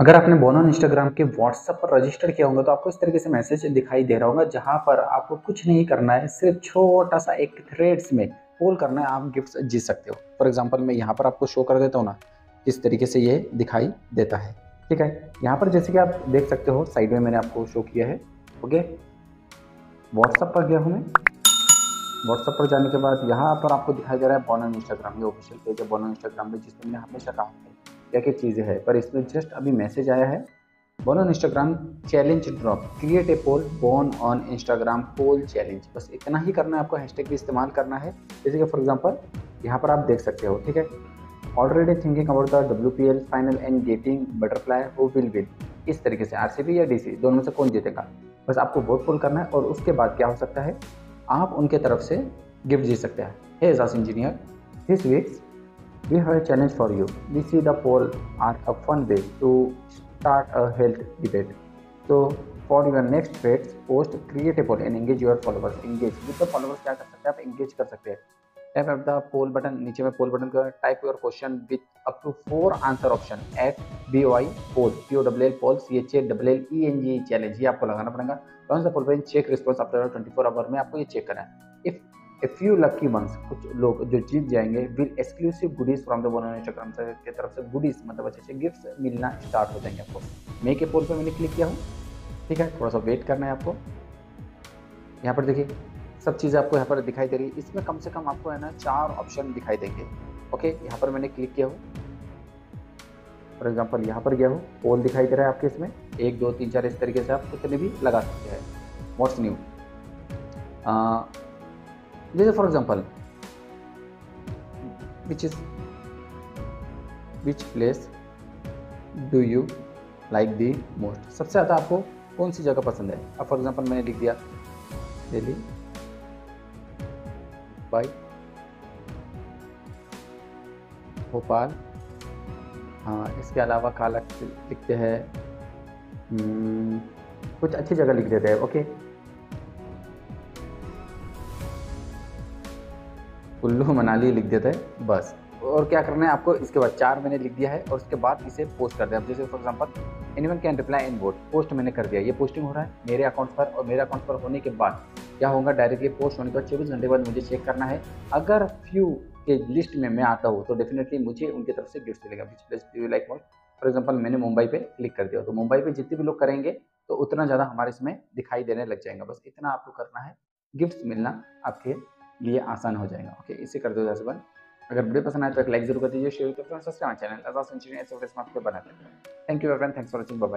अगर आपने बोनोन इंस्टाग्राम के व्हाट्सएप पर रजिस्टर किया होगा तो आपको इस तरीके से मैसेज दिखाई दे रहा होगा, जहाँ पर आपको कुछ नहीं करना है, सिर्फ़ छोटा सा एक थ्रेड्स में पोल करना है, आप गिफ्ट जीत सकते हो। फॉर एग्ज़ाम्पल मैं यहाँ पर आपको शो कर देता हूँ ना, इस तरीके से ये दिखाई देता है। ठीक है? यहाँ पर जैसे कि आप देख सकते हो साइड में मैंने आपको शो किया है। ओके व्हाट्सएप पर गया हूँ मैं। व्हाट्सएप पर जाने के बाद यहाँ पर आपको दिखाई दे रहा है बोनन इंस्टाग्राम ये ऑफिशियल पेज है बोनन इंस्टाग्राम में जिसमें मैंने हमेशा कहा क्या क्या चीज़ें हैं। पर इसमें जस्ट अभी मैसेज आया है। Bone on Instagram challenge drop create a poll bone on Instagram poll challenge बस इतना ही करना है आपको हैशटैग भी इस्तेमाल करना है। जैसे कि फॉर एग्जांपल यहाँ पर आप देख सकते हो, ठीक है? Already thinking about the W P L final and getting butterfly who will win इस तरीके से आरसीबी या डीसी दोनों में से कौन जीतेगा? बस आपको वोट पोल करना है और उसके बाद क्या हो सकता है? आप उनके तरफ़ से गिफ्ट जीत सकते हैं। Hey Ejaz engineer this weeks we have a challenge for you. We see the poll are a fun way to start a health debate. So for your next threads, post create a poll and engage your followers. Engage with the followers क्या कर सकते हैं आप engage कर सकते हैं tap at the poll button नीचे में पोल बटन का type your question with up to four answer option at B I poll P O W L poll C H A W L E N G challenge ये आपको लगाना पड़ेगा कौन सा poll button check response after twenty four hour में आपको ये check करना है if a few lucky ones कुछ लोग जो जीत जाएँगे will exclusive goodies from the bonus Instagram की तरफ़ से गुडीज मतलब अच्छे अच्छे गिफ्ट्स मिलना स्टार्ट हो जाएँगे आपको। मे के पोल पे मैंने क्लिक किया हूँ। ठीक है, थोड़ा सा वेट करना है आपको। यहाँ पर देखिए, सब चीज़ें आपको यहाँ पर दिखाई दे रही है। इसमें कम से कम आपको है ना चार ऑप्शन दिखाई देंगे। ओके यहाँ पर मैंने क्लिक किया हूँ। फॉर एग्ज़ाम्पल यहाँ पर गया हूँ। पोल दिखाई दे रहा है आपके इसमें। एक, दो, तीन, चार, इस तरीके से आप कितने भी लगा सकते हैं। व्हाट्स न्यू जैसे for example which is which place do you like the most सबसे ज़्यादा आपको कौन सी जगह पसंद है? अब फॉर एग्ज़ाम्पल मैंने लिख दिया दिल्ली बाई भोपाल हाँ इसके अलावा काला लिखते हैं हम्म, कुछ अच्छी जगह लिख देते हैं ओके कुल्लू मनाली लिख देते हैं, बस। और क्या करना है, आपको इसके बाद चार मैंने लिख दिया है और उसके बाद इसे पोस्ट कर दिया जैसे for example anyone can reply in vote post मैंने कर दिया। ये पोस्टिंग हो रहा है मेरे अकाउंट पर और मेरे अकाउंट पर होने के बाद क्या होगा? डायरेक्टली पोस्ट होने के बाद चौबीस घंटे बाद मुझे चेक करना है। अगर फ्यू के लिस्ट में मैं आता हूँ तो डेफिनेटली मुझे उनकी तरफ़ से गिफ्ट मिलेगा। लाइक मोस्ट फॉर एग्ज़ाम्पल मैंने मुंबई पे क्लिक कर दिया। तो मुंबई पे जितने भी लोग करेंगे तो उतना ज़्यादा हमारे इसमें दिखाई देने लग जाएगा। बस इतना आपको करना है। गिफ्ट मिलना आपके लिए आसान हो जाएगा। ओके, इसे कर दो जैसे अगर वीडियो पसंद आए तो एक लाइक ज़रूर कर दीजिए शेयर करते हैं चैनल बनाते हैं। Thank you for watching bye